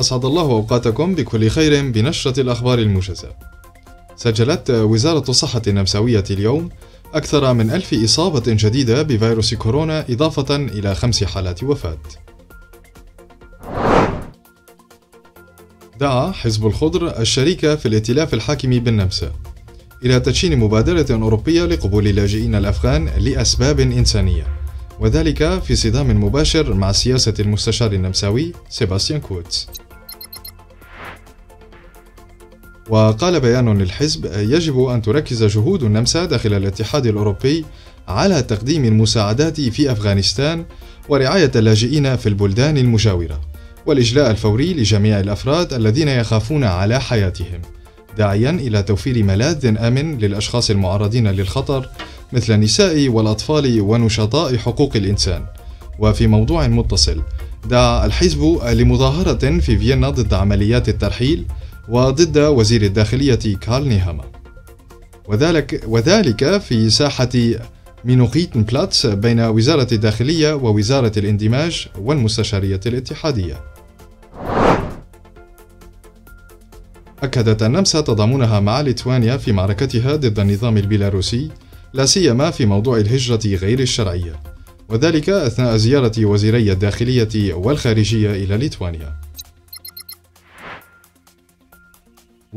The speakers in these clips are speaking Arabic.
أسعد الله أوقاتكم بكل خير بنشرة الأخبار الموجزة. سجلت وزارة الصحة النمساوية اليوم أكثر من ألف إصابة جديدة بفيروس كورونا إضافة إلى خمس حالات وفاة. دعا حزب الخضر الشريك في الائتلاف الحاكم بالنمسا إلى تدشين مبادرة أوروبية لقبول اللاجئين الأفغان لأسباب إنسانية وذلك في صدام مباشر مع سياسة المستشار النمساوي سيباستيان كوتس وقال بيان للحزب يجب أن تركز جهود النمسا داخل الاتحاد الأوروبي على تقديم المساعدات في أفغانستان ورعاية اللاجئين في البلدان المجاورة والإجلاء الفوري لجميع الأفراد الذين يخافون على حياتهم داعيا إلى توفير ملاذ آمن للأشخاص المعرضين للخطر مثل النساء والأطفال ونشطاء حقوق الإنسان. وفي موضوع متصل دعا الحزب لمظاهرة في فيينا ضد عمليات الترحيل وضد وزير الداخلية كارل نيهاما وذلك, وذلك في ساحة مينوريتن بلاتس بين وزارة الداخلية ووزارة الاندماج والمستشارية الاتحادية. أكدت النمسا تضامنها مع ليتوانيا في معركتها ضد النظام البيلاروسي لا سيما في موضوع الهجرة غير الشرعية وذلك أثناء زيارة وزيري الداخلية والخارجية إلى ليتوانيا.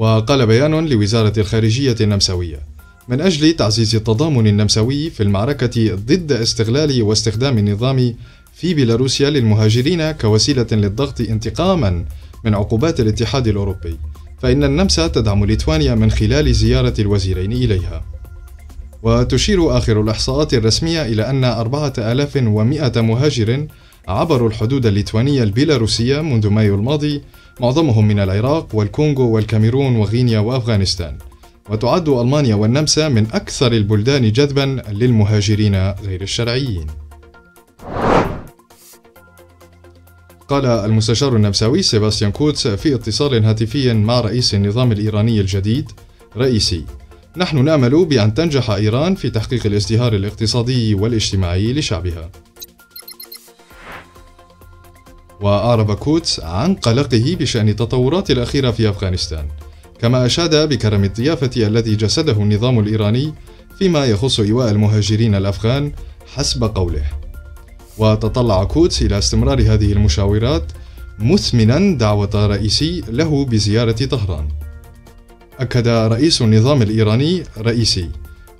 وقال بيان لوزارة الخارجية النمساوية من أجل تعزيز التضامن النمساوي في المعركة ضد استغلال واستخدام النظام في بيلاروسيا للمهاجرين كوسيلة للضغط انتقاما من عقوبات الاتحاد الأوروبي فإن النمسا تدعم ليتوانيا من خلال زيارة الوزيرين إليها. وتشير آخر الإحصاءات الرسمية إلى أن 4100 مهاجر عبروا الحدود الليتوانية البيلاروسية منذ مايو الماضي معظمهم من العراق والكونغو والكاميرون وغينيا وأفغانستان. وتعد ألمانيا والنمسا من أكثر البلدان جذبا للمهاجرين غير الشرعيين. قال المستشار النمساوي سيباستيان كوتس في اتصال هاتفي مع رئيس النظام الإيراني الجديد رئيسي نحن نأمل بأن تنجح إيران في تحقيق الازدهار الاقتصادي والاجتماعي لشعبها. وأعرب كوتس عن قلقه بشأن التطورات الأخيرة في أفغانستان. كما أشاد بكرم الضيافة الذي جسده النظام الإيراني فيما يخص إيواء المهاجرين الأفغان حسب قوله. وتطلع كوتس إلى استمرار هذه المشاورات مثمنا دعوة رئيسي له بزيارة طهران. أكد رئيس النظام الإيراني رئيسي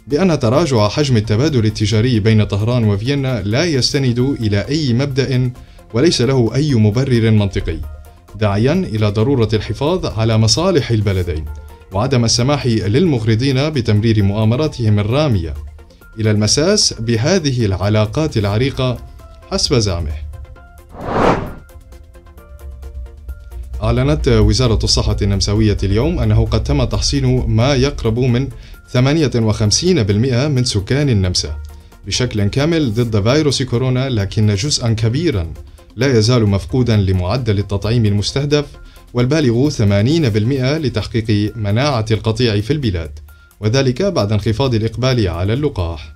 بأن تراجع حجم التبادل التجاري بين طهران وفيينا لا يستند إلى أي مبدأ وليس له أي مبرر منطقي داعيا إلى ضرورة الحفاظ على مصالح البلدين وعدم السماح للمغرضين بتمرير مؤامراتهم الرامية. إلى المساس بهذه العلاقات العريقة حسب زعمه. أعلنت وزارة الصحة النمساوية اليوم أنه قد تم تحصين ما يقرب من 58% من سكان النمسا بشكل كامل ضد فيروس كورونا لكن جزءا كبيرا. لا يزال مفقودا لمعدل التطعيم المستهدف والبالغ 80% لتحقيق مناعة القطيع في البلاد وذلك بعد انخفاض الإقبال على اللقاح.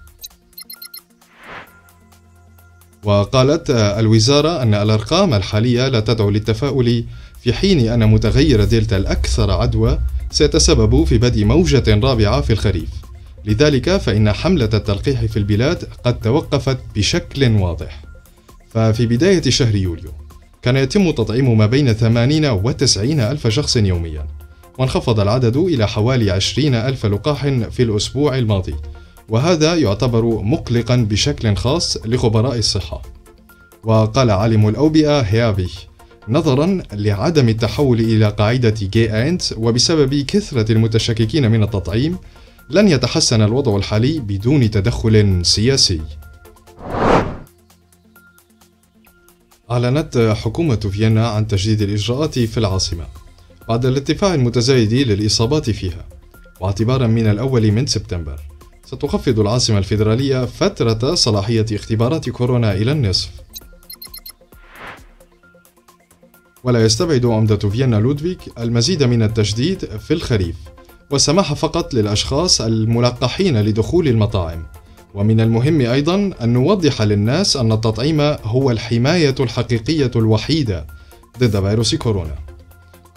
وقالت الوزارة أن الأرقام الحالية لا تدعو للتفاؤل في حين أن متغير دلتا الأكثر عدوى سيتسبب في بدء موجة رابعة في الخريف. لذلك فإن حملة التلقيح في البلاد قد توقفت بشكل واضح. ففي بداية شهر يوليو كان يتم تطعيم ما بين 80 و 90 ألف شخص يوميا وانخفض العدد إلى حوالي 20 ألف لقاح في الأسبوع الماضي وهذا يعتبر مقلقا بشكل خاص لخبراء الصحة. وقال عالم الأوبئة هيافي نظرا لعدم التحول إلى قاعدة جي أنت وبسبب كثرة المتشككين من التطعيم لن يتحسن الوضع الحالي بدون تدخل سياسي. أعلنت حكومة فيينا عن تجديد الإجراءات في العاصمة بعد الارتفاع المتزايد للإصابات فيها. واعتبارا من الأول من سبتمبر ستخفض العاصمة الفيدرالية فترة صلاحية اختبارات كورونا إلى النصف. ولا يستبعد عمدة فيينا لودفيك المزيد من التجديد في الخريف والسماح فقط للأشخاص الملقحين لدخول المطاعم. ومن المهم أيضا أن نوضح للناس أن التطعيم هو الحماية الحقيقية الوحيدة ضد فيروس كورونا.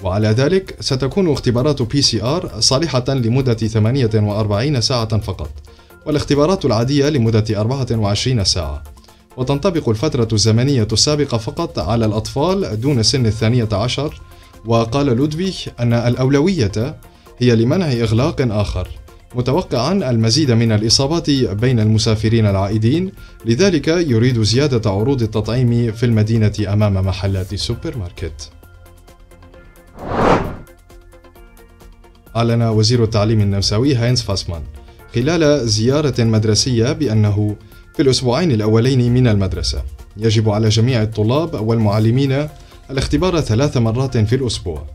وعلى ذلك ستكون اختبارات PCR صالحة لمدة 48 ساعة فقط والاختبارات العادية لمدة 24 ساعة. وتنطبق الفترة الزمنية السابقة فقط على الأطفال دون سن الثانية عشر وقال لودفيك أن الأولوية هي لمنع إغلاق آخر. متوقعا المزيد من الإصابات بين المسافرين العائدين لذلك يريد زيادة عروض التطعيم في المدينة أمام محلات السوبر ماركت. أعلن وزير التعليم النمساوي هاينز فاسمان خلال زيارة مدرسية بأنه في الأسبوعين الأولين من المدرسة يجب على جميع الطلاب والمعلمين الاختبار ثلاث مرات في الأسبوع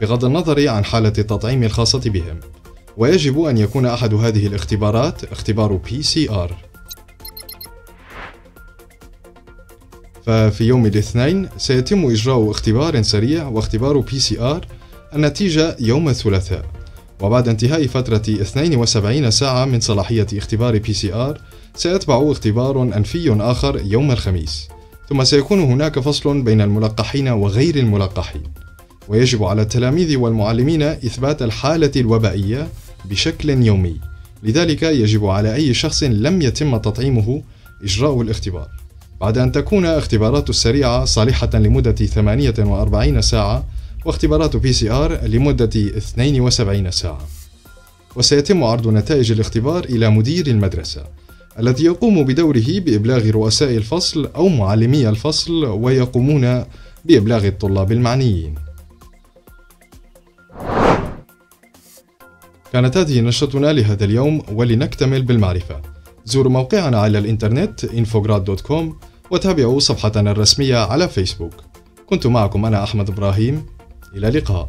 بغض النظر عن حالة التطعيم الخاصة بهم. ويجب أن يكون أحد هذه الاختبارات اختبار PCR ففي يوم الاثنين سيتم إجراء اختبار سريع واختبار PCR النتيجة يوم الثلاثاء. وبعد انتهاء فترة 72 ساعة من صلاحية اختبار PCR سيتبع اختبار أنفي آخر يوم الخميس. ثم سيكون هناك فصل بين الملقحين وغير الملقحين. ويجب على التلاميذ والمعلمين إثبات الحالة الوبائية بشكل يومي. لذلك يجب على أي شخص لم يتم تطعيمه إجراء الاختبار. بعد أن تكون اختبارات السريعة صالحة لمدة 48 ساعة واختبارات PCR لمدة 72 ساعة. وسيتم عرض نتائج الاختبار إلى مدير المدرسة الذي يقوم بدوره بإبلاغ رؤساء الفصل أو معلمي الفصل ويقومون بإبلاغ الطلاب المعنيين. كانت هذه نشرتنا لهذا اليوم ولنكتمل بالمعرفة. زوروا موقعنا على الإنترنت infograd.com وتابعوا صفحتنا الرسمية على فيسبوك كنت معكم أنا أحمد إبراهيم. إلى اللقاء.